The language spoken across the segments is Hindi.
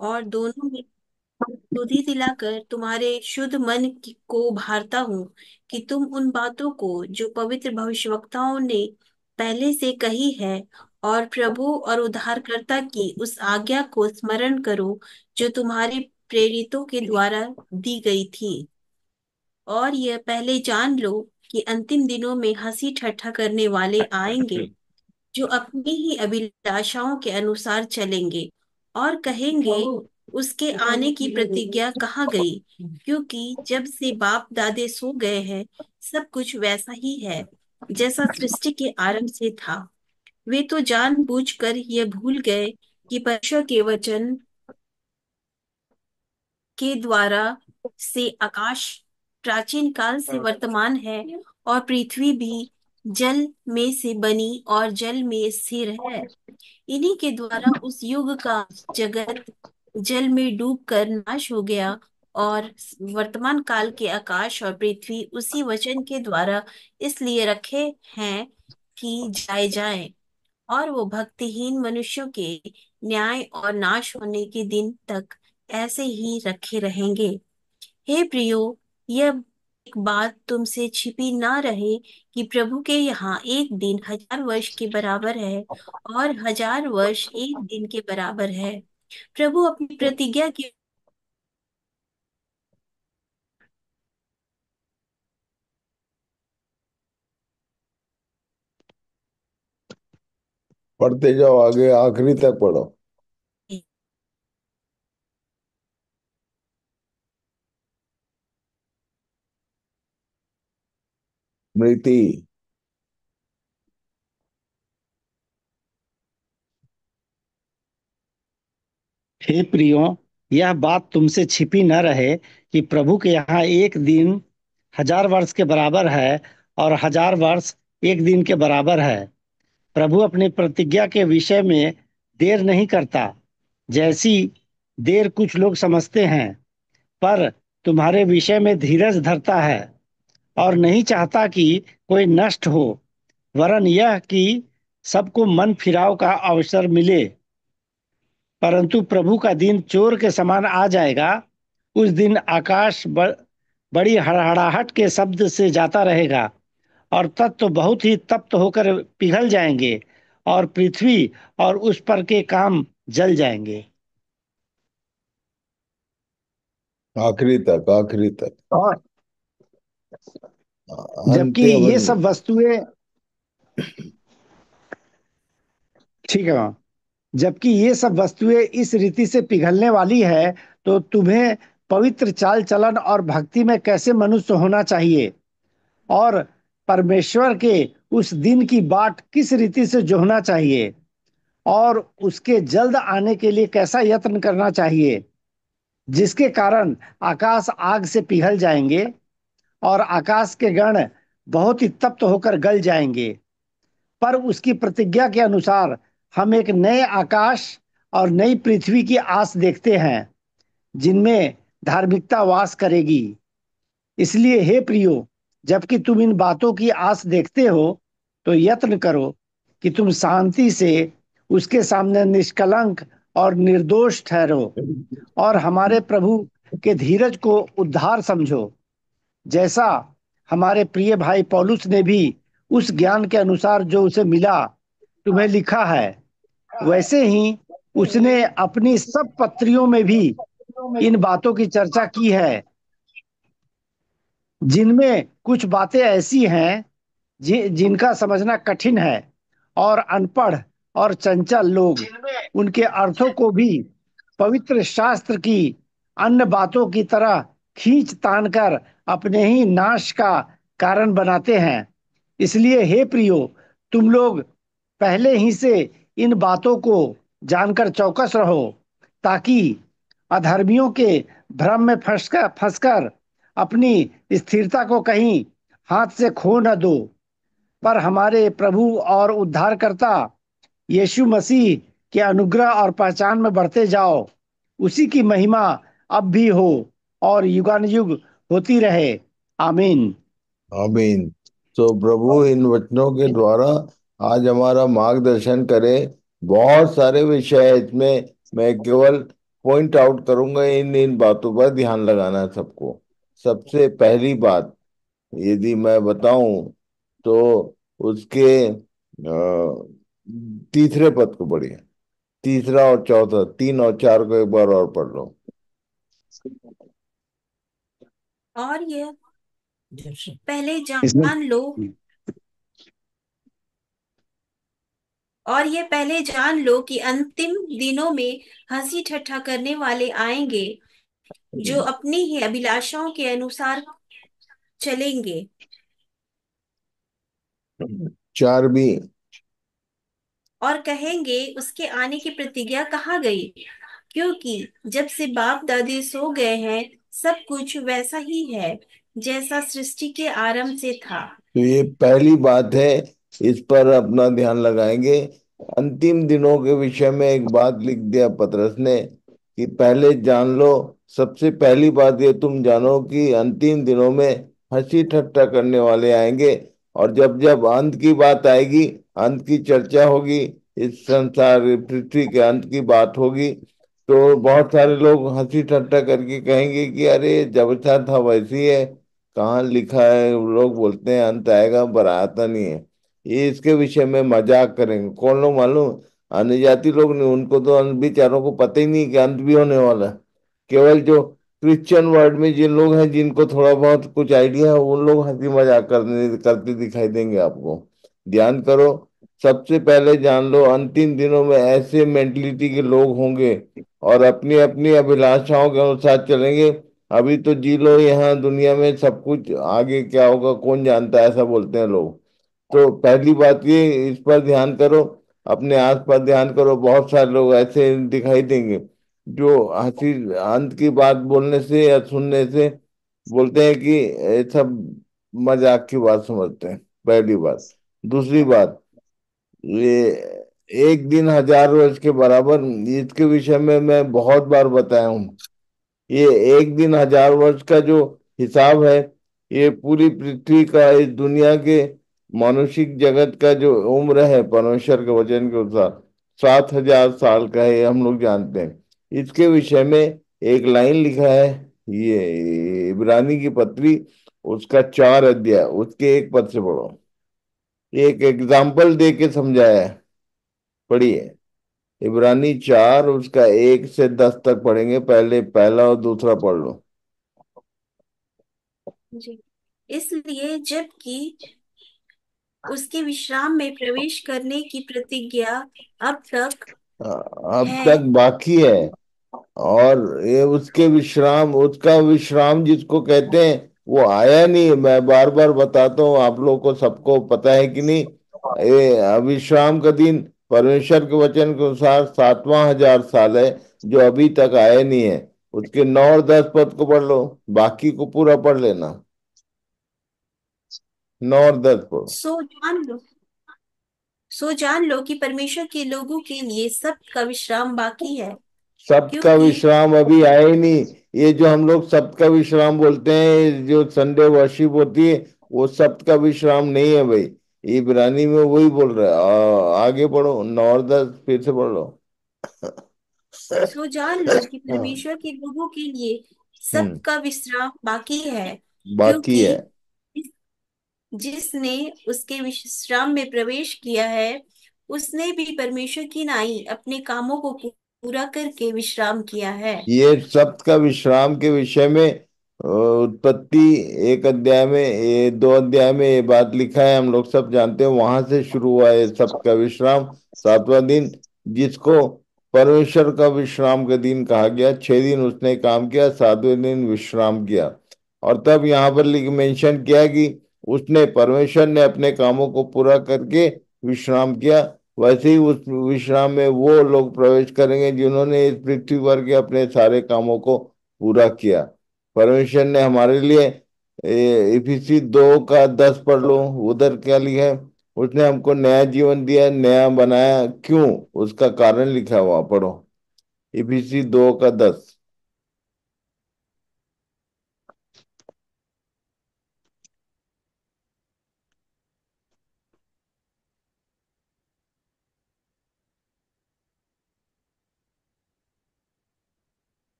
और दोनों में स्तुति दिलाकर तुम्हारे शुद्ध मन की- को भारता हूँ कि तुम उन बातों को जो पवित्र भविष्यवक्ताओं ने पहले से कही है और प्रभु और उद्धारकर्ता की उस आज्ञा को स्मरण करो जो तुम्हारे प्रेरितों के द्वारा दी गई थी। और यह पहले जान लो कि अंतिम दिनों में हँसी ठट्ठा करने वाले आएँगे जो अपनी ही अभिलाषाओं के अनुसार चलेंगे। और कहेंगे उसके आने की प्रतिज्ञा कहाँ गई? क्योंकि जब से बाप दादे सो गए हैं सब कुछ वैसा ही है जैसा सृष्टि के आरंभ से था। वे तो जानबूझकर यह भूल गए कि परमेश्वर के वचन के द्वारा से आकाश प्राचीन काल से वर्तमान है और पृथ्वी भी जल में से बनी और जल में स्थिर है। इन्हीं के द्वारा उस युग का जगत जल में डूब कर नाश हो गया और वर्तमान काल के आकाश और पृथ्वी उसी वचन के द्वारा इसलिए रखे हैं कि जाए जाए और वो भक्तिहीन मनुष्यों के न्याय और नाश होने के दिन तक ऐसे ही रखे रहेंगे। हे प्रियो, यह एक बात तुमसे छिपी ना रहे कि प्रभु के यहाँ एक दिन हज़ार वर्ष के बराबर है और हज़ार वर्ष एक दिन के बराबर है। प्रभु अपनी प्रतिज्ञा के पढ़ते जाओ, आगे, आखिरी तक पढ़ो। स्मृति हे प्रियो, यह बात तुमसे छिपी न रहे कि प्रभु के यहाँ एक दिन हज़ार वर्ष के बराबर है और हज़ार वर्ष एक दिन के बराबर है। प्रभु अपनी प्रतिज्ञा के विषय में देर नहीं करता, जैसी देर कुछ लोग समझते हैं, पर तुम्हारे विषय में धीरज धरता है। और नहीं चाहता कि कोई नष्ट हो। वरन यह कि सबको मन फिराव का अवसर मिले। परंतु प्रभु का दिन चोर के समान आ जाएगा। उस दिन आकाश बड़ी हड़हड़ाहट के शब्द से जाता रहेगा और तत्व बहुत ही तप्त होकर पिघल जाएँगे और पृथ्वी और उस पर के काम जल जाएँगे। आखिरी तक आखिरी तक। और जबकि ये सब वस्तुएँ ठीक है जबकि ये सब वस्तुएँ इस रीति से पिघलने वाली है तो तुम्हें पवित्र चाल चलन और भक्ति में कैसे मनुष्य होना चाहिए? और परमेश्वर के उस दिन की बाट किस रीति से जोहना चाहिए? और उसके जल्द आने के लिए कैसा यत्न करना चाहिए जिसके कारण आकाश आग से पिघल जाएँगे? और आकाश के गण बहुत ही तप्त होकर गल जाएँगे। पर उसकी प्रतिज्ञा के अनुसार हम एक नए आकाश और नई पृथ्वी की आस देखते हैं, जिनमें धार्मिकता वास करेगी। इसलिए, हे प्रियो, जबकि तुम इन बातों की आस देखते हो तो यत्न करो कि तुम शांति से उसके सामने निष्कलंक और निर्दोष ठहरो और हमारे प्रभु के धीरज को उद्धार समझो। जैसा हमारे प्रिय भाई पौलुस ने भी उस ज्ञान के अनुसार जो उसे मिला तुम्हें लिखा है। वैसे ही उसने अपनी सब पत्रियों में भी इन बातों की चर्चा की है जिनमें कुछ बातें ऐसी हैं जि, जिनका समझना कठिन है और अनपढ़ और चंचल लोग उनके अर्थों को भी पवित्र शास्त्र की अन्य बातों की तरह खींच तान कर अपने ही नाश का कारण बनाते हैं। इसलिए, हे प्रियो, तुम लोग पहले ही से इन बातों को जानकर चौकस रहो, ताकि अधर्मियों के भ्रम में फंसकर फंसकर अपनी स्थिरता को कहीं हाथ से खो न दो। पर हमारे प्रभु और उद्धारकर्ता यीशु मसीह के अनुग्रह और पहचान में बढ़ते जाओ। उसी की महिमा अब भी हो। और युगान युग होती रहे। आमीन। आमीन। तो प्रभु इन वचनों के द्वारा आज हमारा मार्गदर्शन करे। बहुत सारे विषय है इसमें। मैं केवल पॉइंट आउट करूँगा इन इन बातों पर ध्यान लगाना है सबको। सबसे पहली बात यदि मैं बताऊँ तो उसके तीसरे पद को पढ़िए। तीसरा और चौथा तीन और चार को एक बार और पढ़ लो। और यह पहले जान लो और ये पहले जान लो कि अंतिम दिनों में हँसी ठट्ठा करने वाले आएँगे जो अपनी ही अभिलाषाओं के अनुसार चलेंगे। चार भी और कहेंगे उसके आने की प्रतिज्ञा कहाँ गई? क्योंकि जब से बाप दादी सो गए हैं सब कुछ वैसा ही है, जैसा सृष्टि के आरंभ से था। तो ये पहली बात है, इस पर अपना ध्यान लगाएँगे। अंतिम दिनों के विषय में एक बात लिख दिया पतरस ने, कि पहले जान लो, सबसे पहली बात ये तुम जानो कि अंतिम दिनों में हँसी ठट्ठा करने वाले आएँगे, और जब जब अंत की बात आएगी, अंत की चर्चा होगी, इस संसार, पृथ्वी के अंत की बात होगी तो बहुत सारे लोग हँसी ठट्ठा करके कहेंगे कि अरे, जब था वैसी है। कहाँ लिखा है? लोग बोलते हैं, अंत आएगा पर आता नहीं है। ये इसके विषय में मज़ाक करेंगे। कौन लोग मालूम? अन्य जाति लोग नहीं, उनको तो बेचारों को पता ही नहीं कि अंत भी होने वाला केवल जो क्रिश्चियन वर्ल्ड में जिन लोग हैं, जिनको थोड़ा बहुत कुछ आइडिया है, उन लोग हँसी मज़ाक करने, करते दिखाई देंगे आपको। ध्यान करो, सबसे पहले जान लो, अंतिम दिनों में ऐसे मेंटलिटी के लोग होंगे और अपनी अपनी अभिलाषाओं के अनुसार चलेंगे। अभी तो जी लो, यहाँ दुनिया में सब कुछ आगे क्या होगा, कौन जानता है, ऐसा बोलते हैं लोग। तो पहली बात ये, इस पर ध्यान करो, अपने आस पास ध्यान करो, बहुत सारे लोग ऐसे दिखाई देंगे, जो हँसी अंत की बात बोलने से या सुनने से बोलते हैं कि ये सब मज़ाक की बात समझते हैं, पहली बात। दूसरी बात, ये एक दिन हज़ार वर्ष के बराबर, इसके विषय में मैं बहुत बार बताया हूँ। ये एक दिन हज़ार वर्ष का जो हिसाब है, ये पूरी पृथ्वी का, इस दुनिया के मानुषिक जगत का जो उम्र है, परमेश्वर के वचन के अनुसार, सात हज़ार साल का है हम लोग जानते हैं। इसके विषय में एक लाइन लिखा है, ये इब्रानी की पत्री, उसका चार अध्याय, उसके एक पद से पढ़ो। एक एग्ज़ाम्पल दे के समझाया है। पढ़िए इब्रानी चार उसका एक से दस तक पढ़ेंगे। पहले पहला और दूसरा पढ़ लो। जी। इसलिए जबकि उसके विश्राम में प्रवेश करने की प्रतिज्ञा अब तक अब है। तक बाकी है। और ये उसके विश्राम उसका विश्राम जिसको कहते हैं वो आया नहीं मैं बार बार बताता हूँ आप लोगों को सबको पता है कि नहीं। ये विश्राम का दिन परमेश्वर के वचन के अनुसार सातवां हज़ार साल है जो अभी तक आए नहीं है। उसके नौ और दस पद को पढ़ लो बाकी को पूरा पढ़ लेना। नौ और दस पढ़ो सो जान लो। सो जान लो कि परमेश्वर के लोगों के लिए सब का विश्राम बाकी है। सप्त का विश्राम अभी आया ही नहीं। ये जो हम लोग सप्त का विश्राम बोलते हैं जो संडे वर्शिप होती है वो सप्त का विश्राम नहीं है भाई। इब्रानी में वही बोल रहा है। आगे पढ़ो नौ और दस फिर से पढ़ लो। सो जान लो कि हाँ। परमेश्वर के लोगों के लिए सब हम्म। का विश्राम बाकी है। बाकी है। जिसने उसके विश्राम में प्रवेश किया है उसने भी परमेश्वर की नाई अपने कामों को पूरा करके विश्राम किया है। ये सप्त का विश्राम के विषय में उत्पत्ति एक अध्याय में, ये दो अध्याय में ये बात लिखा है, हम लोग सब जानते हैं, वहाँ से शुरू हुआ है सप्त का विश्राम, सातवां दिन, जिसको परमेश्वर का विश्राम का दिन कहा गया, छह दिन उसने काम किया, सातवें दिन विश्राम किया। और तब यहाँ पर मेंशन किया कि उसने, परमेश्वर ने अपने कामों को पूरा करके विश्राम किया। वैसे ही उस विश्राम में वो लोग प्रवेश करेंगे जिन्होंने इस पृथ्वी पर के अपने सारे कामों को पूरा किया। परमेश्वर ने हमारे लिए इफिसी दो का दस पढ़ लो, उधर क्या लिखा है? उसने हमको नया जीवन दिया, नया बनाया, क्यों? उसका कारण लिखा हुआ, पढ़ो। इफिसी दो का दस।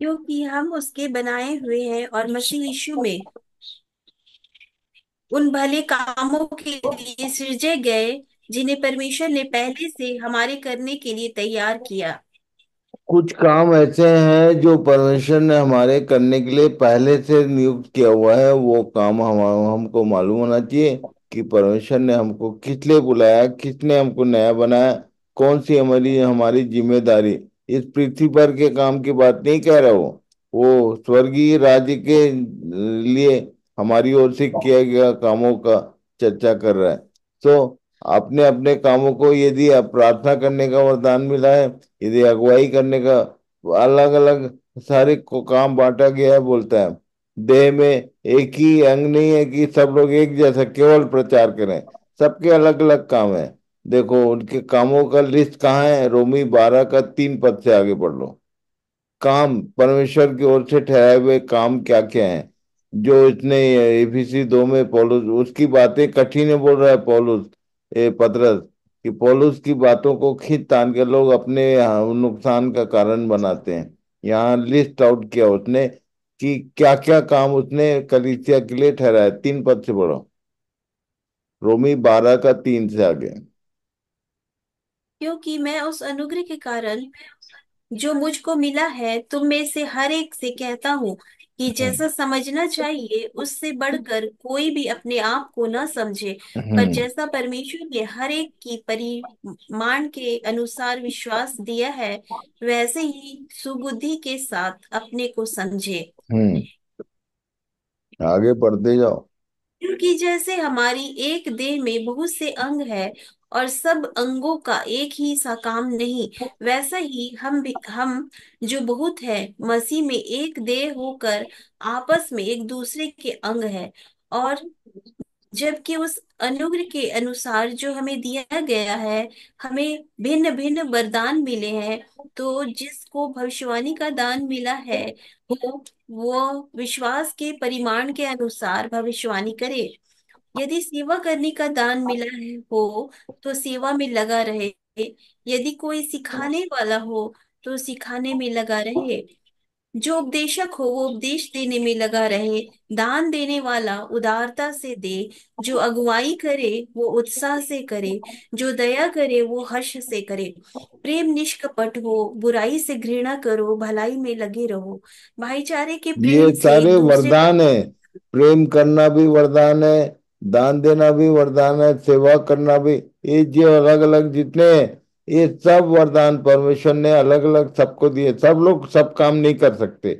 क्योंकि हम उसके बनाए हुए हैं और मसीह यीशु में उन भले कामों के लिए सृजे गए, जिन्हें परमेश्वर ने पहले से हमारे करने के लिए तैयार किया। कुछ काम ऐसे हैं जो परमेश्वर ने हमारे करने के लिए पहले से नियुक्त किया हुआ है। वो काम हम, हमको मालूम होना चाहिए कि परमेश्वर ने हमको किस लिए बुलाया, किसने हमको नया बनाया, कौन सी हमारी हमारी ज़िम्मेदारी। इस पृथ्वी पर के काम की बात नहीं कह रहा वो वो स्वर्गीय राज्य के लिए हमारी ओर से किया गया कामों का चर्चा कर रहा है। तो अपने अपने कामों को यदि प्रार्थना करने का वरदान मिला है, यदि अगुवाई करने का अलग अलग सारे को काम बांटा गया है बोलता है, देह में एक ही अंग नहीं है कि सब लोग एक जैसा केवल प्रचार करें। सबके अलग अलग काम है। देखो, उनके कामों का लिस्ट कहाँ है? रोमी बारह का तीन पद से आगे पढ़ लो। काम, परमेश्वर की ओर से ठहराए हुए काम क्या क्या हैं? जो इसने, एफीसी दो में पौलुस, उसकी बातें कठिन है बोल रहा है पौलुस, ए पतरस, कि पौलुस की बातों को खींच तान के लोग अपने नुकसान का कारण बनाते हैं। यहाँ लिस्ट आउट किया उसने कि क्या क्या काम उसने कलिसिया के लिए ठहराया तीन पद से पढ़ो। रोमी बारह का तीन से आगे। क्योंकि मैं उस अनुग्रह के कारण जो मुझको मिला है तुम में से हर एक से कहता हूँ कि हम्म। जैसा समझना चाहिए उससे बढ़कर कोई भी अपने आप को न समझे। पर हम्म। जैसा परमेश्वर ने हर एक की परिमाण के अनुसार विश्वास दिया है वैसे ही सुबुद्धि के साथ अपने को समझे। हम्म। आगे पढ़ते जाओ। क्योंकि जैसे हमारी एक देह में बहुत से अंग है और सब अंगों का एक ही सा काम नहीं। वैसा ही हम भी, हम जो बहुत है, मसीह में एक देह होकर आपस में एक दूसरे के अंग है। और जबकि उस अनुग्रह के अनुसार जो हमें दिया गया है, हमें भिन्न भिन्न वरदान मिले हैं तो जिसको भविष्यवाणी का दान मिला है, वो वो विश्वास के परिमाण के अनुसार भविष्यवाणी करे। यदि सेवा करने का दान मिला है हो तो सेवा में लगा रहे। यदि कोई सिखाने वाला हो तो सिखाने में लगा रहे। जो उपदेशक हो वो उपदेश देने में लगा रहे। दान देने वाला उदारता से दे। जो अगुवाई करे वो उत्साह से करे। जो दया करे वो हर्ष से करे। प्रेम निष्कपट हो बुराई से घृणा करो भलाई में लगे रहो। भाईचारे के ये प्रेम से सारे दूसरे वरदान है। प्रेम करना भी वरदान है। दान देना भी, वरदान है, सेवा करना भी, ये जो अलग अलग जितने ये सब वरदान परमेश्वर ने अलग अलग सबको दिए, सब लोग सब काम नहीं कर सकते।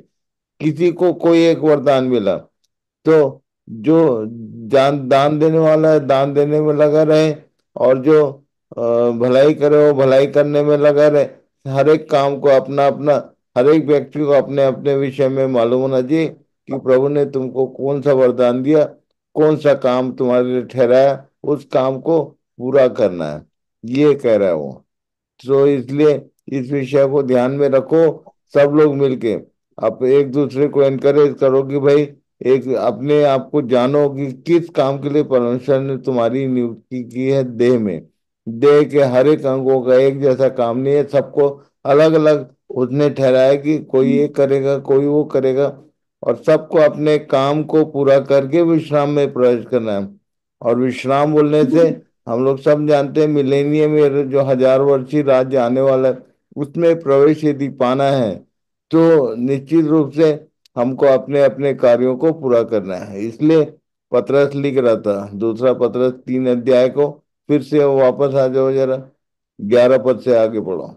किसी को कोई एक वरदान मिला। तो जो जान, दान देने वाला है, दान देने में लगा रहे, और जो भलाई करे, वो भलाई करने में लगा रहे, हर एक काम को अपना अपना, हर एक व्यक्ति को अपने अपने विषय में मालूम होना चाहिए कि प्रभु ने तुमको कौन सा वरदान दिया कौन सा काम तुम्हारे लिए ठहराया उस काम को पूरा करना है। ये कह रहा है। वो तो इसलिए इस विषय को ध्यान में रखो, सब लोग मिलके। आप एक दूसरे को एनकरेज करो कि भाई, एक अपने आप को जानो कि किस काम के लिए परमेश्वर ने तुम्हारी नियुक्ति की है देह में। देह के हर एक अंगों का एक जैसा काम नहीं है, सबको अलग अलग उसने ठहराया कि कोई ये करेगा, कोई वो करेगा। और सबको अपने काम को पूरा करके विश्राम में प्रवेश करना है। और विश्राम बोलने से हम लोग सब जानते हैं मिलेनियम जो हज़ार वर्षीय राज्य आने वाला है, उसमें प्रवेश यदि पाना है तो निश्चित रूप से हमको अपने अपने कार्यों को पूरा करना है। इसलिए पतरस लिख रहा था, दूसरा पतरस तीन अध्याय को फिर से वापस आ जाओ जरा, ग्यारह पद से आगे पढ़ो।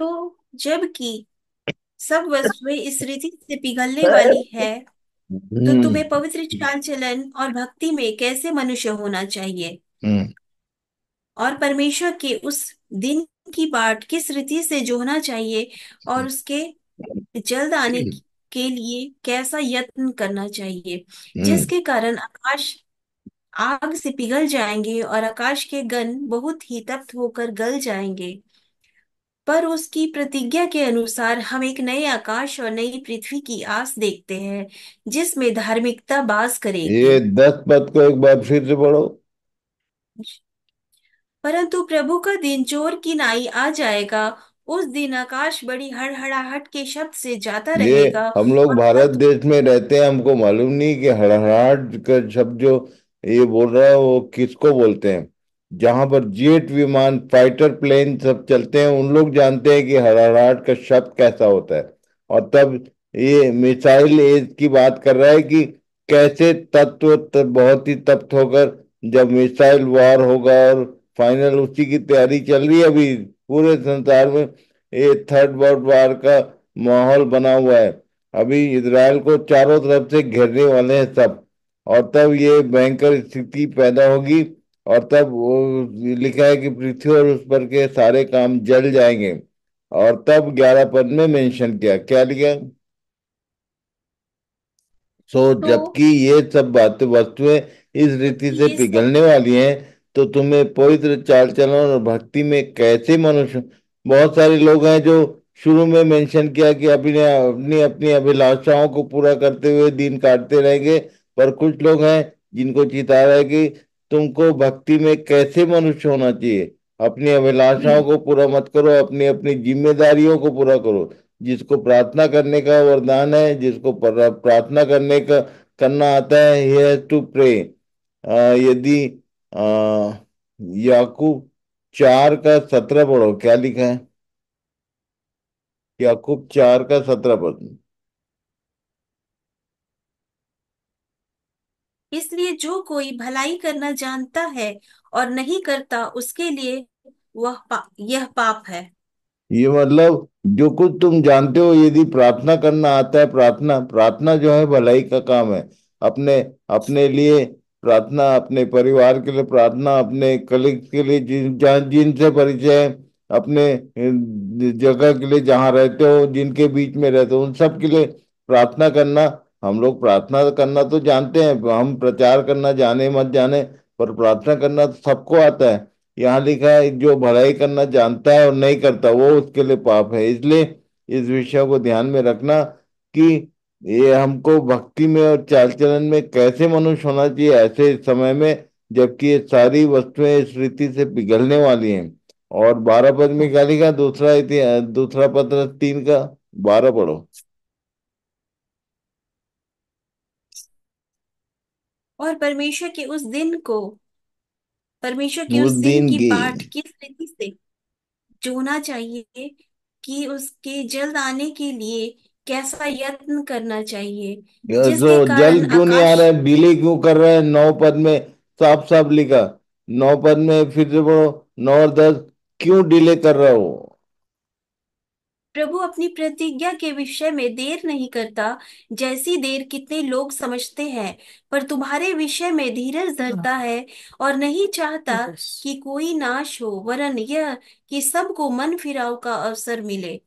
तो जबकि सब वस्तुएँ इस रीति से पिघलने वाली है तो हम्म। तुम्हें पवित्र चाल चलन और भक्ति में कैसे मनुष्य होना चाहिए? हम्म। और परमेश्वर के उस दिन की बाट किस रीति से जोहना चाहिए और उसके जल्द आने के लिए कैसा यत्न करना चाहिए? हम्म। जिसके कारण आकाश आग से पिघल जाएँगे और आकाश के गण बहुत ही तप्त होकर गल जाएँगे। पर उसकी प्रतिज्ञा के अनुसार हम एक नए आकाश और नई पृथ्वी की आस देखते हैं जिसमें धार्मिकता वास करेगी। ये दस पद को एक बार फिर से पढ़ो। परंतु प्रभु का दिन चोर की नाई आ जाएगा उस दिन आकाश बड़ी हड़हड़ाहट के शब्द से जाता ये रहेगा हम लोग और भारत देश में रहते हैं हमको मालूम नहीं कि हड़हड़ाहट का शब्द जो ये बोल रहा है, वो किसको बोलते हैं? जहाँ पर जेट विमान फाइटर प्लेन सब चलते हैं, उन लोग जानते हैं कि हड़हड़ाहट का शब्द कैसा होता है। और तब ये मिसाइल एज की बात कर रहा है कि कैसे तत्व बहुत ही तप्त होकर जब मिसाइल वार होगा और फाइनल उसी की तैयारी चल रही है, अभी पूरे संसार में ये थर्ड वर्ल्ड वार का माहौल बना हुआ है। अभी इसराइल को चारों तरफ़ से घेरने वाले हैं सब। और तब ये भयंकर स्थिति पैदा होगी और तब वो लिखा है कि पृथ्वी और उस पर के सारे काम जल जाएँगे। और तब ग्यारह पद में मेंशन किया। क्या लिखा सो तो जबकि ये सब बातें वस्तुएँ इस रीति से पिघलने वाली हैं तो तुम्हें पवित्र चाल चलन और भक्ति में कैसे मनुष्य बहुत सारे लोग हैं जो शुरू में मेंशन किया कि अपने अपनी अपनी अभिलाषाओं को पूरा करते हुए दिन काटते रहेंगे पर कुछ लोग हैं जिनको चिता रहा है कि तुमको भक्ति में कैसे मनुष्य होना चाहिए? अपनी अभिलाषाओं को पूरा मत करो, अपनी अपनी जिम्मेदारियों को पूरा करो, जिसको प्रार्थना करने का वरदान है, जिसको प्रार्थना करने का, करना आता है ही हैज़ टू प्रे यदि याकूब चार का सत्रह पढ़ो, क्या लिखा है? याकूब चार का सत्रह पढ़ो। इसलिए जो कोई भलाई करना जानता है और नहीं करता उसके लिए वह पा, यह पाप है। ये मतलब जो कुछ तुम जानते हो यदि प्रार्थना करना आता है प्रार्थना प्रार्थना जो है भलाई का काम है। अपने अपने लिए प्रार्थना अपने परिवार के लिए प्रार्थना अपने कलीग के लिए जिन जिनसे परिचय है अपने जगह के लिए जहाँ रहते हो जिनके बीच में रहते हो उन सब के लिए प्रार्थना करना हम लोग प्रार्थना करना तो जानते हैं, हम प्रचार करना जाने मत जाने, पर प्रार्थना करना तो सबको आता है। यहाँ लिखा है, जो भलाई करना जानता है और नहीं करता, वो उसके लिए पाप है। इसलिए इस विषय को ध्यान में रखना कि ये हमको भक्ति में और चाल चलन में कैसे मनुष्य होना चाहिए, ऐसे समय में, जबकि ये सारी वस्तुएँ इस रीति से पिघलने वाली हैं। और बारह पद में क्या लिखा दूसरा दूसरा पत्र तीन का, बारह पढ़ो। और परमेश्वर के उस दिन को परमेश्वर के उस उस दिन दिन की की बाट किस रीति से? जोना चाहिए कि उसके जल्द आने के लिए कैसा यत्न करना चाहिए? जो जिसके कारण जल्द क्यों नहीं आ आकाश रहा है डिले क्यों कर रहे हैं नौ पद में साफ़ साफ़ लिखा नौ पद में फिर से पढ़ो नौ और दस क्यों डिले कर रहा हो? प्रभु अपनी प्रतिज्ञा के विषय में देर नहीं करता जैसी देर कितने लोग समझते हैं पर तुम्हारे विषय में धीरज धरता है और नहीं चाहता कि कोई नाश हो वरन यह कि सबको मन फिराव का अवसर मिले।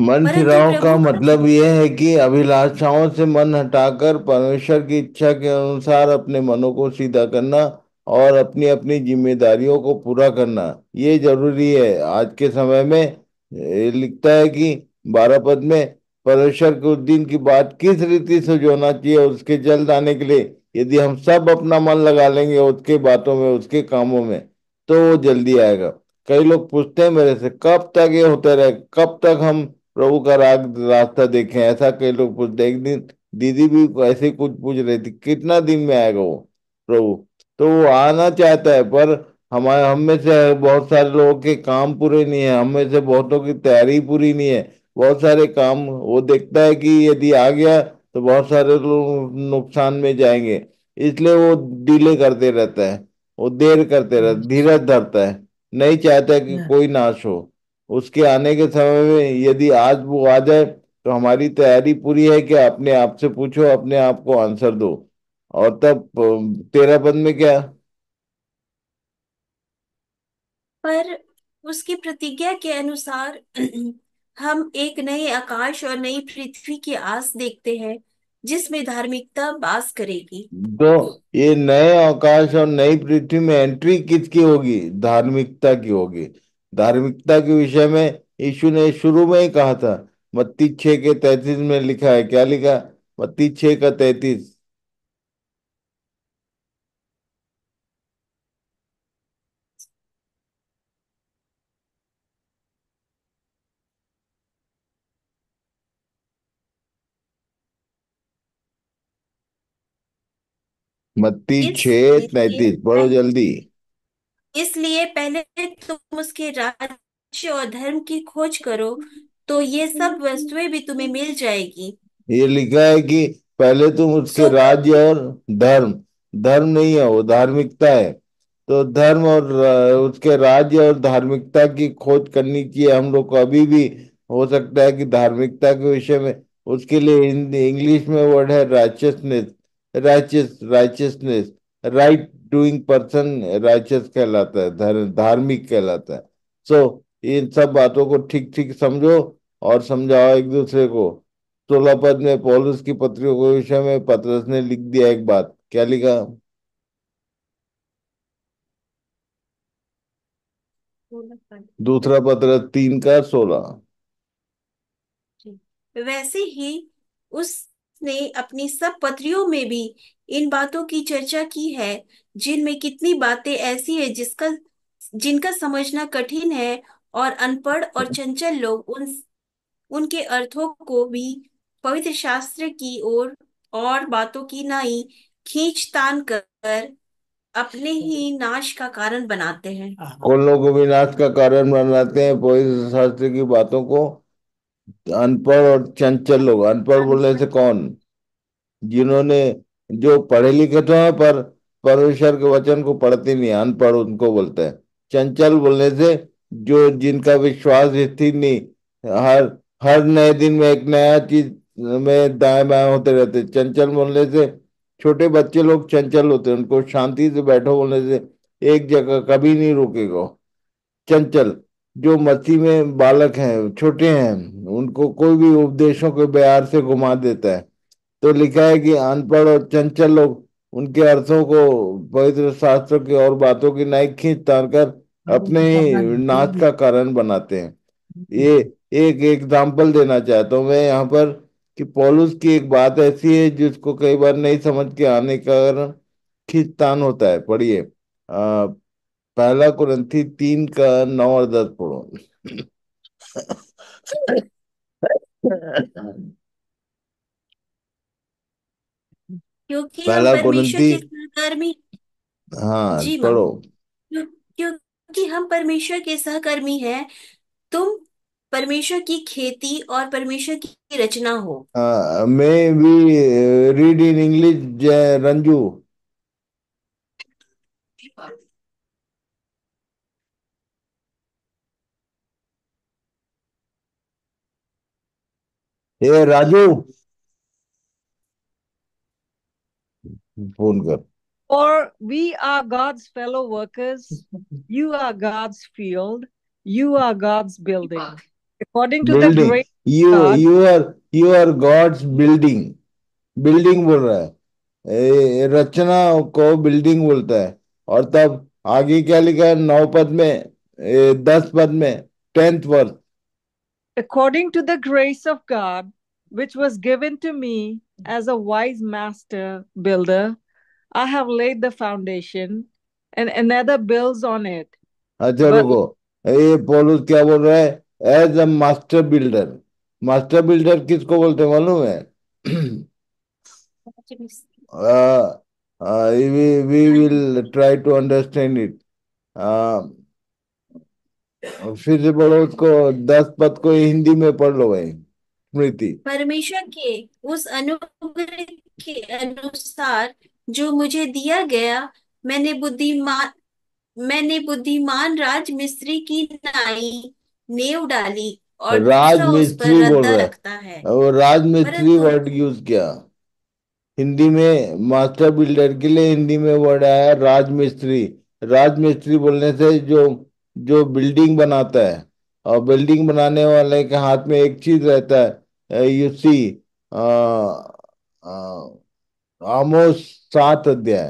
मन परंतु फिराव का प्रभु का मतलब यह है कि अभिलाषाओं से मन हटाकर परमेश्वर की इच्छा के अनुसार अपने मनों को सीधा करना और अपनी अपनी जिम्मेदारियों को पूरा करना ये ज़रूरी है। आज के समय में लिखता है कि बारह पद में, परमेश्वर के उस दिन की बात किस रीति से जो होना चाहिए, उसके जल्द आने के लिए, यदि हम सब अपना मन लगा लेंगे उसके बातों में, उसके कामों में तो वो जल्दी आएगा। कई लोग पूछते हैं मेरे से, कब तक ये होते रहे, कब तक हम प्रभु का राग रास्ता देखें? ऐसा कई लोग पूछते एक दिन दीदी भी ऐसे कुछ पूछ रही थी, कितना दिन में आएगा वो प्रभु? तो वो आना चाहता है, पर हमारे हम में से बहुत सारे लोगों के काम पूरे नहीं है हम में से बहुतों की तैयारी पूरी नहीं है। बहुत सारे काम वो देखता है कि यदि आ गया तो बहुत सारे लोग नुकसान में जाएँगे। इसलिए वो डिले करते रहता है वो देर करते रहता है धीरज धरता है नहीं चाहता कि कोई नाश हो। उसके आने के समय में यदि आज वो आ जाए तो हमारी तैयारी पूरी है कि अपने आप से पूछो अपने आप को आंसर दो। और तब तेरह पद में क्या? पर उसकी प्रतिज्ञा के अनुसार हम एक नए आकाश और नई पृथ्वी की आस देखते हैं, जिसमें धार्मिकता बास करेगी। तो ये नए आकाश और नई पृथ्वी में एंट्री किसकी होगी? धार्मिकता की होगी। धार्मिकता के विषय में यीशु ने शुरू में ही कहा था, मत्ती छः के तैतीस में लिखा है। क्या लिखा? मत्ती छः का तैतीस। मत्ती छः इसलिए तैतीस पढ़ो जल्दी। इसलिए पहले तुम उसके राज्य और धर्म की खोज करो तो ये सब वस्तुएँ भी तुम्हें मिल जाएगी। ये लिखा है कि पहले तुम उसके सो राज्य और धर्म धर्म नहीं है वो धार्मिकता है। तो धर्म और उसके राज्य और धार्मिकता की खोज करनी चाहिए हम लोग को अभी भी हो सकता है कि धार्मिकता के विषय में उसके लिए हिंदी इंग्लिश में वर्ड है righteousness righteous righteousness right doing person righteous कहलाता है धर्म धार्मिक कहलाता है। सो so, इन सब बातों को ठीक ठीक समझो और समझाओ एक दूसरे को। सोलह पद में पौलुस की पत्रियों के विषय में पतरस ने लिख दिया एक बात। क्या लिखा? दूसरा पत्र तीन का सोलह। वैसे ही उसने अपनी सब पत्रियों में भी इन बातों की चर्चा की है जिनमें कितनी बातें ऐसी है जिसका जिनका समझना कठिन है और अनपढ़ और चंचल लोग उन उनके अर्थों को भी पवित्र शास्त्र की ओर और बातों की नाई खींच तान कर अपने ही नाश का कारण बनाते हैं। कौन लोगों को भी नाश का कारण बनाते हैं? पवित्र शास्त्र की बातों को अनपढ़ और चंचल लोग अनपढ़ बोलने से कौन? जिन्होंने जो पढ़े लिखे तो हैं पर परमेश्वर के वचन को पढ़ते नहीं अनपढ़ उनको बोलते हैं। चंचल बोलने से जो जिनका विश्वास स्थिर नहीं हर हर नए दिन में एक नया चीज़ में दाएँ बाएँ होते रहते चंचल बोलने से छोटे बच्चे लोग चंचल होते हैं। उनको शांति से बैठो बोलने से एक जगह कभी नहीं रुकेगा। चंचल जो मसीह में बालक हैं, छोटे हैं, उनको कोई भी उपदेशों के बयार से घुमा देता है। तो लिखा है कि अनपढ़ और चंचल लोग, उनके अर्थों को पवित्र शास्त्र की और बातों की नाई खींच तान कर अपने नाश का कारण बनाते हैं। ये एक एग्ज़ाम्पल देना चाहता हूँ मैं यहाँ पर कि पौलुस की एक बात ऐसी है जिसको कई बार नहीं समझ के आने का कारण खींचतान होता है। पढ़िए पहला कुरिन्थी तीन का नौ और दस पढ़ो क्योंकि पहला परमेश्वर कुरिन्थी के सहकर्मी हाँ पढ़ो। क्योंकि हम परमेश्वर के सहकर्मी हैं तुम परमेश्वर की खेती और परमेश्वर की रचना हो। May we read in English Ranju. Hey Raju. Phone कर। और we are God's fellow workers you are God's field you are God's building according to the you you are you are God's building building बोल रहा है। ए, रचना को बिल्डिंग बोलता है। और तब आगे क्या लिखा है? नौ पद में ए, दस पद में tenth verse according to the grace of God, which was given to me as a wise master builder, I have laid the foundation, and another builds on it. अच्छा But रुको ये पौलुस क्या बोल रहा है as a master builder master builder किसको बोलते हैं मालूम है we we will try to understand it फिर से पढ़ो उसको दस पद को हिंदी में पढ़ लो भाई स्मृति। परमेश्वर के उस अनुग्रह के अनुसार जो मुझे दिया गया मैंने बुद्धिमान मैंने बुद्धिमान राज मिस्त्री की नाई नेव डाली और राज मिस्त्री बोल रहा है। रखता है। और राज मिस्त्री वर्ड यूज़ किया? हिंदी में मास्टर बिल्डर के लिए हिंदी में वर्ड आया राज मिस्त्री राज मिस्त्री बोलने से जो जो बिल्डिंग बनाता है और बिल्डिंग बनाने वाले के हाथ में एक चीज़ रहता है यू सी आमोस सात अध्याय।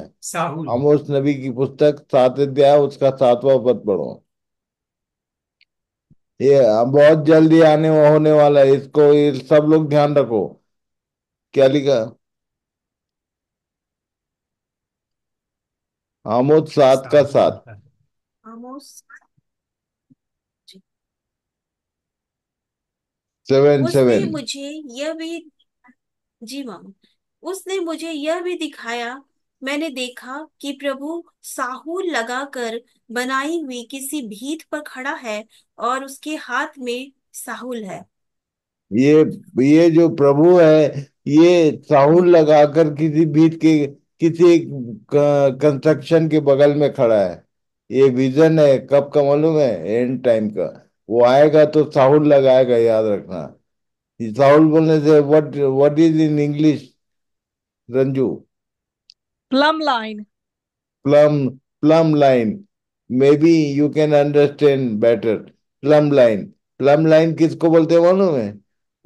आमोस नबी की पुस्तक सात अध्याय उसका सातवां पद पढ़ो। ये बहुत जल्दी आने होने वाला है इसको ये सब लोग ध्यान रखो। क्या लिखा? आमोद सात का सात। आमोस सेवन उसने सेवन। मुझे यह भी जी मामा उसने मुझे यह भी दिखाया मैंने देखा कि प्रभु साहुल लगाकर बनाई हुई किसी भीत पर खड़ा है और उसके हाथ में साहुल है। ये ये जो प्रभु है ये साहुल लगाकर किसी भीत के किसी कंस्ट्रक्शन के बगल में खड़ा है। ये विजन है कब का मालूम है? एंड टाइम का। वो आएगा तो साहुल लगाएगा याद रखना। साहुल बोलने से what what is in English Ranju? Plumb line. plumb plumb line. Maybe you can understand better. Plumb line. Plumb line किसको बोलते हैं मालूम है?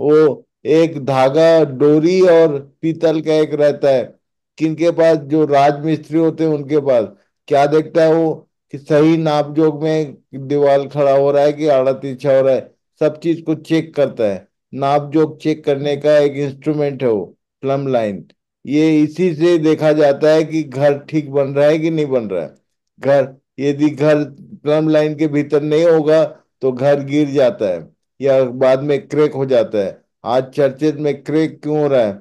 वो एक धागा डोरी और पीतल का एक रहता है। किनके पास? जो राजमिस्त्री होते हैं उनके पास। क्या देखता है वो? कि सही नाप जोग में दीवार खड़ा हो रहा है कि आड़ा तिरछा हो रहा है? सब चीज़ को चेक करता है। नाप जोग चेक करने का एक इंस्ट्रूमेंट है वो प्लम लाइन ये इसी से देखा जाता है कि घर ठीक बन रहा है कि नहीं बन रहा है। घर, यदि घर प्लम लाइन के भीतर नहीं होगा तो घर गिर जाता है या बाद में क्रेक हो जाता है। आज चर्चेज में क्रेक क्यों हो रहा है?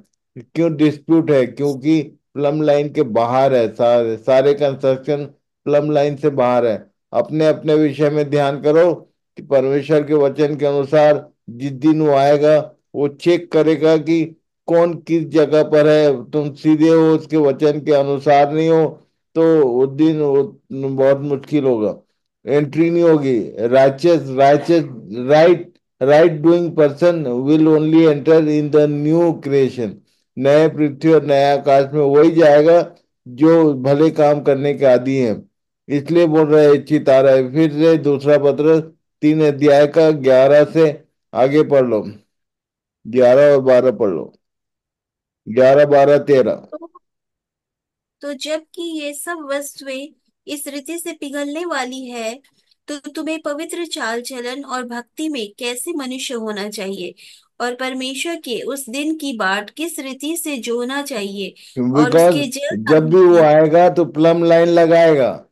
क्यों डिस्प्यूट है? क्योंकि प्लम लाइन के बाहर है, सारे सारे कंस्ट्रक्शन प्लम लाइन से बाहर है। अपने अपने विषय में ध्यान करो कि परमेश्वर के वचन के अनुसार जिस दिन वो आएगा, वो चेक करेगा कि कौन किस जगह पर है। तुम सीधे हो, उसके वचन के अनुसार नहीं हो तो उस दिन वो बहुत मुश्किल होगा। एंट्री नहीं होगी। Righteous righteous right right doing person will only enter in the new creation नए पृथ्वी और नया आकाश में वही जाएगा जो भले काम करने के आदि हैं। इसलिए बोल रहे इच्छित आ रहा है। फिर से दूसरा पत्र तीन अध्याय का ग्यारह से आगे पढ़ लो। ग्यारह और बारह पढ़ लो। ग्यारह बारह तेरह। तो, तो जबकि ये सब वस्तुएँ इस रीति से पिघलने वाली है तो तुम्हें पवित्र चाल चलन और भक्ति में कैसे मनुष्य होना चाहिए? और परमेश्वर के उस दिन की बाट किस रीति से जोना चाहिए? और उसके जब भी वो आएगा तो प्लम लाइन लगाएगा।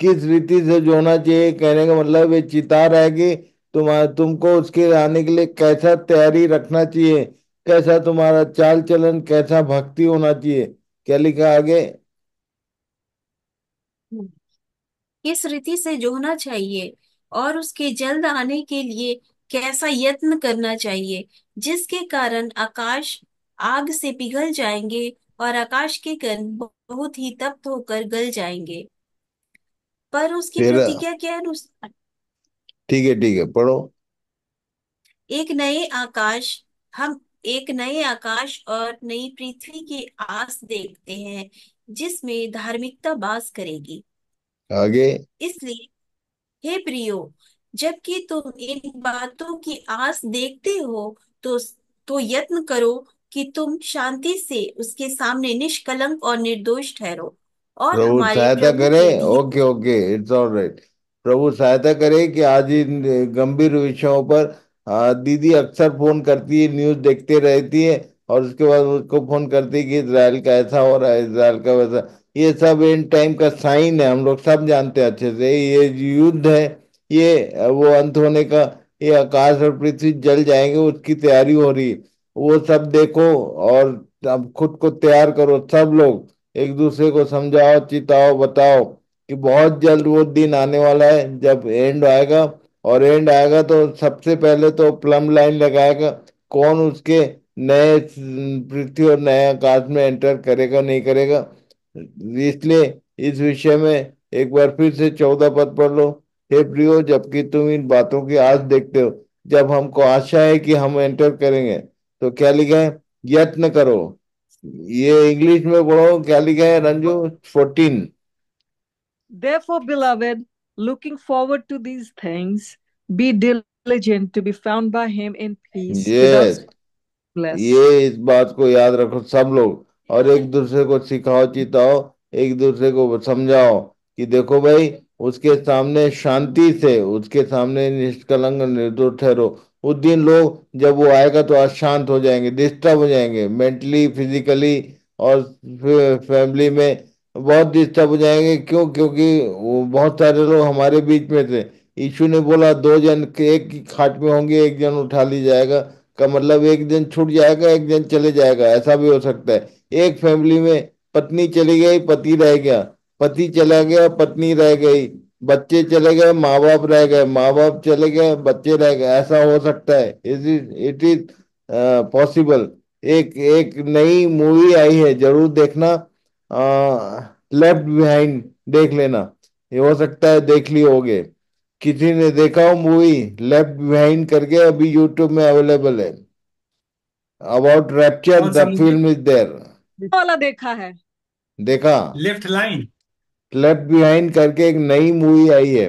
किस रीति से जो होना चाहिए? कहने का मतलब ये चिता रहेगी तुम तुमको उसके आने के लिए कैसा तैयारी रखना चाहिए? कैसा तुम्हारा चाल चलन कैसा भक्ति होना चाहिए? क्या लिखा आगे? किस रीति से जोना चाहिए और उसके जल्द आने के लिए कैसा यत्न करना चाहिए, जिसके कारण आकाश आग से पिघल जाएँगे और आकाश के कण बहुत ही तप्त होकर गल जाएँगे। पर उसकी तेरह प्रतिज्ञा के अनुसार ठीक है ठीक है पढ़ो। एक नए आकाश हम एक नए आकाश और नई पृथ्वी की आस देखते हैं जिसमें धार्मिकता बास करेगी। आगे। इसलिए हे प्रियो जबकि तुम इन बातों की आस देखते हो तो तो यत्न करो कि तुम शांति से उसके सामने निष्कलंक और निर्दोष ठहरो। और प्रभु हमारे सहायता प्रभु करे। के okay okay it's all right प्रभु सहायता करे कि आज इन गंभीर विषयों पर आ, दीदी अक्सर फ़ोन करती है न्यूज़ देखते रहती है और उसके बाद उसको फ़ोन करती है कि इसराइल का ऐसा हो रहा है इसराइल का वैसा। ये सब एंड टाइम का साइन है हम लोग सब जानते हैं अच्छे से। ये युद्ध है ये वो अंत होने का ये आकाश और पृथ्वी जल जाएँगे उसकी तैयारी हो रही है। वो सब देखो और अब खुद को तैयार करो सब लोग। एक दूसरे को समझाओ, चिताओ, बताओ कि बहुत जल्द वो दिन आने वाला है जब एंड आएगा। और एंड आएगा तो सबसे पहले तो प्लम लाइन लगाएगा कौन उसके नए पृथ्वी और नए आकाश में एंटर करेगा, नहीं करेगा। इसलिए इस विषय में एक बार फिर से चौदह पद पढ़ लो। हे प्रियो, जबकि तुम इन बातों की आस देखते हो, जब हमको आशा है कि हम एंटर करेंगे तो क्या लिखा है? यत्न करो। ये इंग्लिश में पढ़ो क्या लिखा है Ranju? Fourteen Therefore, beloved, looking forward to these things, be diligent to be found by him in peace yes ये इस बात को याद रखो सब लोग। और एक दूसरे को सिखाओ चिताओ एक दूसरे को समझाओ कि देखो भाई उसके सामने शांति से उसके सामने निष्कलंक निर्दोष ठहरो। उस दिन लोग जब वो आएगा तो अशांत हो जाएँगे डिस्टर्ब हो जाएँगे मेंटली फिजिकली और फैमिली में बहुत डिस्टर्ब हो जाएँगे। क्यों? क्योंकि वो बहुत सारे लोग हमारे बीच में थे। यीशु ने बोला, दो जन एक खाट में होंगे, एक जन उठा ली जाएगा। का मतलब एक जन छूट जाएगा, एक जन चले जाएगा। ऐसा भी हो सकता है। एक फैमिली में पत्नी चली गई, पति रह गया। पति चला गया, पत्नी रह गई। बच्चे चले गए माँ बाप रह गए माँ बाप चले गए बच्चे रह गए। ऐसा हो सकता है। It is it is possible एक एक नई मूवी आई है ज़रूर देखना। लेफ़्ट बिहाइंड देख लेना। ये हो सकता है देख ली होगे। किसी ने देखा हो मूवी लेफ़्ट बिहाइंड करके अभी यूट्यूब में अवेलेबल है। About rapture the film is there वाला देखा है। देखा? लेफ़्ट लाइन लेफ़्ट बिहाइंड करके एक नई मूवी आई है।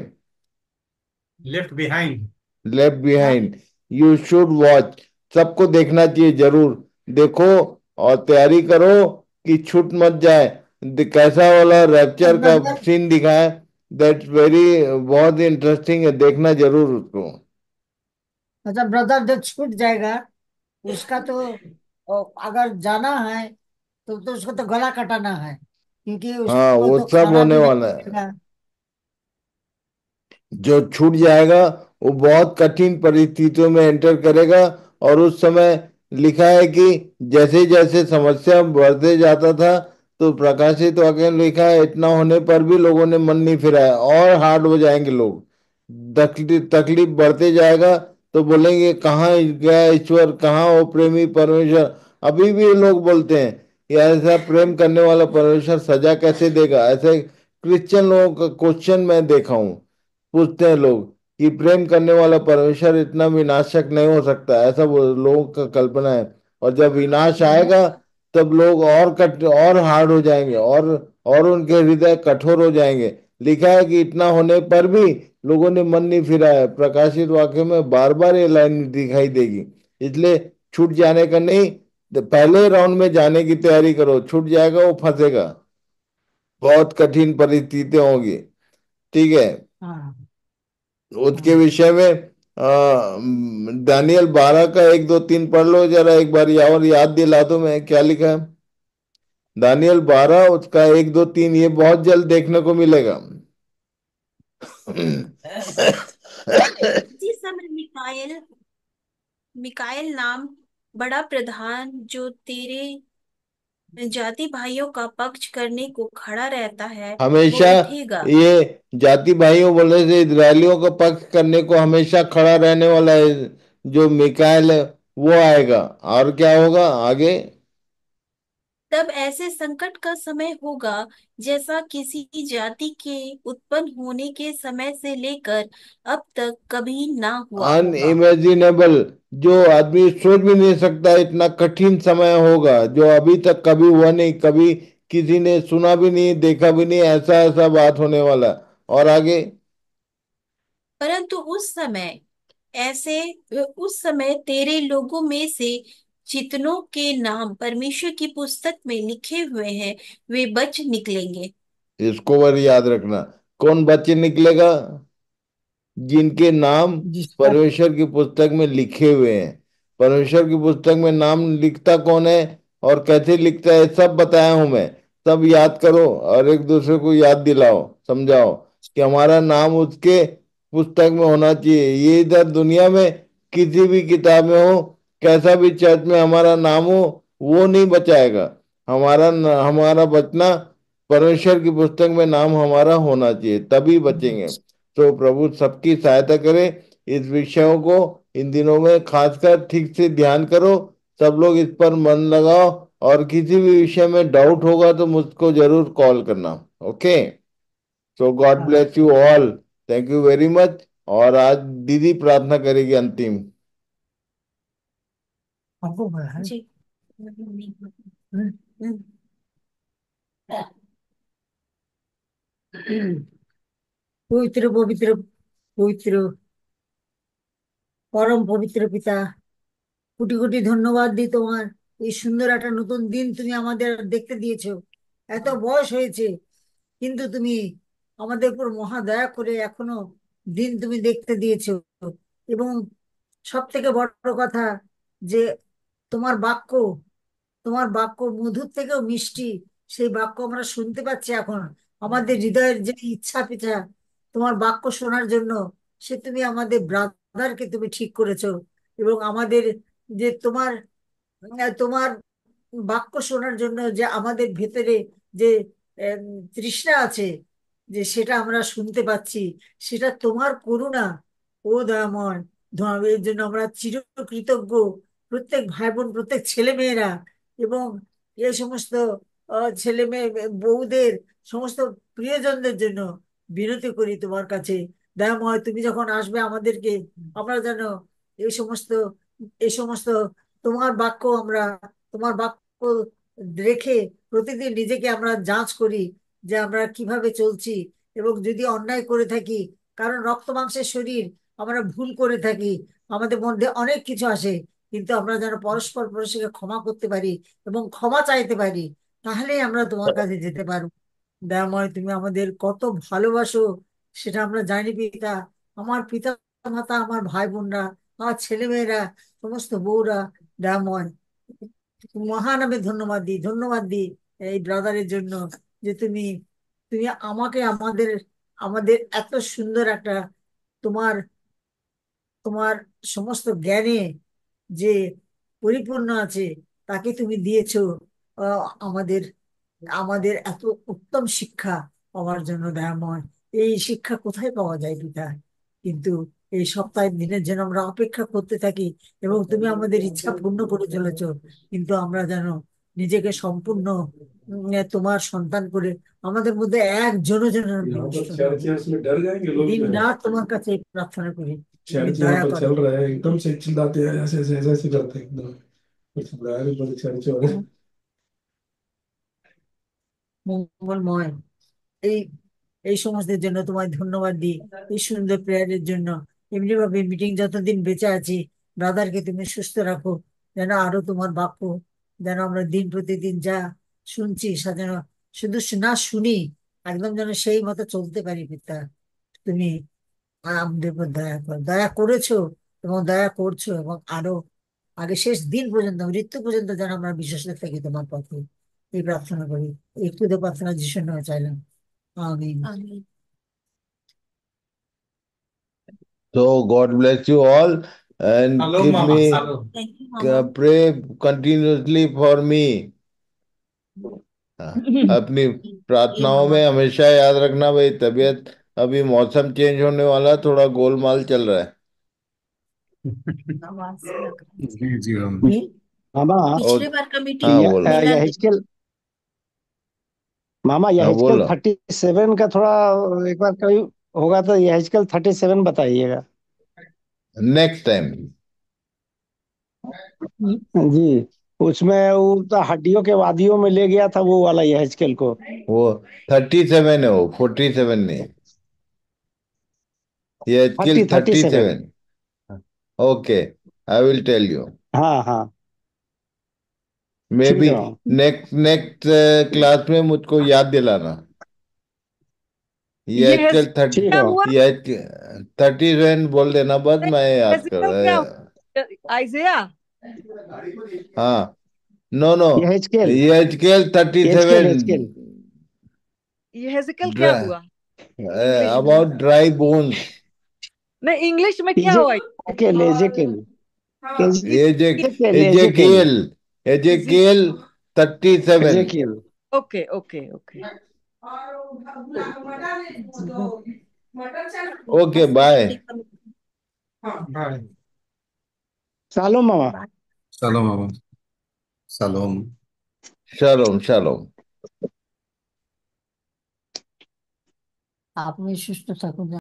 Left behind left behind you should watch सबको देखना चाहिए ज़रूर। देखो और तैयारी करो कि छूट मत जाए। कैसा वाला रैप्चर का सीन दिखाए। दैट्स वेरी बहुत इंटरेस्टिंग है। देखना ज़रूर उसको। अच्छा ब्रदर जो छूट जाएगा उसका तो अगर जाना है तो, तो उसको तो गला कटाना है। क्योंकि हाँ वो तो सब खाना होने भी नहीं वाला है। मिलेगा। जो छूट जाएगा वो बहुत कठिन परिस्थितियों में एंटर करेगा और उस समय लिखा है कि जैसे जैसे समस्या बढ़ते जाता था तो प्रकाशित वाक्य में लिखा है इतना होने पर भी लोगों ने मन नहीं फिराया और हार्ड हो जाएँगे लोग। तकलीफ़ तकलीफ़ बढ़ते जाएगा तो बोलेंगे कहाँ गया ईश्वर? कहाँ वो प्रेमी परमेश्वर? अभी भी लोग बोलते हैं कि ऐसा प्रेम करने वाला परमेश्वर सजा कैसे देगा? ऐसे क्रिश्चियन लोगों का क्वेश्चन मैं देखा हूँ। पूछते हैं लोग कि प्रेम करने वाला परमेश्वर इतना विनाशक नहीं हो सकता। ऐसा वो लोगों का कल्पना है। और जब विनाश आएगा, तब लोग और कट, और हार्ड हो जाएँगे और और उनके हृदय कठोर हो जाएँगे। लिखा है कि इतना होने पर भी लोगों ने मन नहीं फिराया। प्रकाशित वाक्य में बार बार ये लाइन दिखाई देगी। इसलिए छूट जाने का नहीं पहले राउंड में जाने की तैयारी करो छूट जाएगा वो फंसेगा। बहुत कठिन परिस्थितियाँ होंगी ठीक है? हाँ। उसके विषय में दानियल बारह का एक दो तीन पढ़ लो जरा एक बार या और याद दिला दो मैं क्या लिखा है? दानियल बारह उसका एक दो तीन ये बहुत जल्द देखने को मिलेगा। इसी समय मिकाएल मिकाएल नाम बड़ा प्रधान जो तेरे जाति भाइयों का पक्ष करने को खड़ा रहता है वो हमेशा उठेगा ये जाति भाइयों बोलने से इसराइलियों का पक्ष करने को हमेशा खड़ा रहने वाला है जो मिकाएल है वो आएगा। और क्या होगा आगे? तब ऐसे संकट का समय होगा जैसा किसी जाति के उत्पन्न होने के समय से लेकर अब तक कभी ना हुआ अनइमेजिनेबल जो आदमी सोच भी नहीं सकता इतना कठिन समय होगा जो अभी तक कभी हुआ नहीं कभी किसी ने सुना भी नहीं देखा भी नहीं ऐसा ऐसा बात होने वाला। और आगे? परंतु उस समय ऐसे उस समय तेरे लोगों में से जितनों के नाम परमेश्वर की पुस्तक में लिखे हुए हैं वे बच निकलेंगे। इसको बार याद रखना। कौन बच्चे निकलेगा? जिनके नाम परमेश्वर की पुस्तक में लिखे हुए हैं। परमेश्वर की पुस्तक में नाम लिखता कौन है और कैसे लिखता है सब बताया हूँ मैं। सब याद करो और एक दूसरे को याद दिलाओ समझाओ कि हमारा नाम उसके पुस्तक में होना चाहिए। ये इधर दुनिया में किसी भी किताब में हो कैसा भी चर्च में हमारा नाम हो वो नहीं बचाएगा। हमारा हमारा बचना परमेश्वर की पुस्तक में नाम हमारा होना चाहिए तभी बचेंगे। तो प्रभु सबकी सहायता करे इस विषयों को इन दिनों में खासकर ठीक से ध्यान करो सब लोग इस पर मन लगाओ और किसी भी विषय में डाउट होगा तो मुझको ज़रूर कॉल करना okay so God bless you all thank you very much और आज दीदी प्रार्थना करेगी अंतिम। পবিত্র পবিত্র পবিত্র পরম পবিত্র পিতা কোটি কোটি ধন্যবাদ দিই তোমার। এই সুন্দর একটা নতুন দিন তুমি আমাদের দেখতে দিয়েছ। এত বয়স হয়েছে কিন্তু তুমি আমাদের উপর মহা দয়া করে এখনও দিন তুমি দেখতে দিয়েছ। এবং সব থেকে বড় কথা যে তোমার বাক্য তোমার বাক্য মধুর থেকেও মিষ্টি। সেই বাক্য আমরা শুনতে পাচ্ছি এখন। আমাদের হৃদয়ের যে ইচ্ছা পিছা তোমার বাক্য শোনার জন্য সে তুমি আমাদের ব্রাদারকে তুমি ঠিক করেছ। এবং আমাদের যে তোমার তোমার বাক্য শোনার জন্য যে আমাদের ভেতরে যে তৃষ্ণা আছে, যে সেটা আমরা শুনতে পাচ্ছি, সেটা তোমার করুণা। ও দয়াময় এর জন্য আমরা চিরকৃতজ্ঞ। প্রত্যেক ভাই বোন প্রত্যেক ছেলে মেয়েরা এবং এই সমস্ত ছেলে মেয়ে বউদের সমস্ত প্রিয়জনদের জন্য বিনতি করি তোমার কাছে। দয়াময়, তুমি যখন আসবে আমাদেরকে, আমরা যেন এই সমস্ত এই সমস্ত তোমার বাক্য আমরা, তোমার বাক্য রেখে প্রতিদিন নিজেকে আমরা যাঞ্চ করি যে আমরা কীভাবে চলছি এবং যদি অন্যায় করে থাকি, কারণ রক্ত মাংসের শরীর আমরা ভুল করে থাকি, আমাদের মধ্যে অনেক কিছু আসে কিন্তু আমরা যেন পরস্পর পরস্পরকে ক্ষমা করতে পারি এবং ক্ষমা চাইতে পারি তাহলেই আমরা তোমার কাছে যেতে পারব। দয়াময় তুমি আমাদের কত ভালোবাসো সেটা আমরা জানি পিতা। আমার পিতা মাতা আমার ভাই বোনরা আমার ছেলেমেয়েরা সমস্ত বউরা দয়াময় মহান আমি ধন্যবাদ দিই ধন্যবাদ দিই এই ব্রাদারের জন্য যে তুমি তুমি আমাকে আমাদের আমাদের এত সুন্দর একটা তোমার তোমার সমস্ত জ্ঞানে যে পরিপূর্ণ আছে তাকে তুমি দিয়েছ আমাদের আমাদের এত উত্তম শিক্ষা পাওয়ার জন্য দয়াময়। এই শিক্ষা কোথায় পাওয়া যায় পিতা কিন্তু এই সপ্তাহের দিনের যেন আমরা অপেক্ষা করতে থাকি এবং তুমি আমাদের ইচ্ছা পূর্ণ করে চলেছ। কিন্তু আমরা যেন নিজেকে সম্পূর্ণ তোমার সন্তান করে আমাদের মধ্যে একজনও যেন দিন রাত তোমার কাছে প্রার্থনা করি। তুমি चर्च यहाँ দয়া पर করো चल रहा है एकदम से चिल्लाते हैं ऐसे ऐसे ऐसे ऐसे करते हैं एकदम कुछ बुलाया नहीं बोले चर्च और মঙ্গলময় এই এই সমস্তের জন্য তোমায় ধন্যবাদ দিই এই সুন্দর প্রেয়ারের জন্য এমনি ভাবে মিটিং যতদিন বেঁচে আছি ব্রাদারকে তুমি সুস্থ রাখো যেন আরো তোমার বাক্য যেন আমরা দিন প্রতিদিন যা শুনছি সা যেন শুধু না শুনি একদম যেন সেই মতো চলতে পারি পিতা তুমি আমাদের উপর দয়া করো দয়া করেছো এবং দয়া করছো এবং আরো আগে শেষ দিন পর্যন্ত মৃত্যু পর্যন্ত যেন আমরা বিশ্বাস থাকি তোমার পথে এই প্রার্থনা করি একটু তো প্রার্থনা যিশুর নামে চাইলাম amen amen So God bless you all and Shalom, keep Mama. me Shalom. Thank you mama uh, pray continuously for me. हाँ, अपनी जी प्रार्थनाओं मामा में हमेशा याद रखना भाई तबीयत अभी मौसम चेंज होने वाला थोड़ा गोलमाल चल रहा है। रहा है जी जी हम। मामा पिछले और बार का हाँ मीटिंग बोलो। यहेजकेल मामा हाँ यहेजकेल बोलो। थर्टी सेवन का थोड़ा एक बार कभी होगा तो यहेजकेल थर्टी सेवन बताइएगा। नेक्स्ट टाइम जी उसमें वो तो हड्डियों के वादियों में ले गया था वो वाला यहेजकेल को। वो थर्टी सेवन है वो फोर्टी सेवन नहीं। ये seven seven okay I will tell you हाँ हाँ। Maybe next next class में मुझको याद दिलाना। ये आजकल थर्टी ठीक है। हुआ ये थर्टी सेवन बोल देना बस मैं याद कर रहा आइजिया हाँ। नो नो ये आजकल थर्टी सेवन ये हेजिकल क्या हुआ? अबाउट ड्राई बोन्स नहीं इंग्लिश में क्या हुआ Ezekiel Ezekiel Ezekiel Ezekiel Ezekiel Ezekiel thirty seven Ezekiel okay okay okay okay bye bye shalom mama सलाम मामा सलाम शालोम शालोम আপনি সুস্থ থাকুন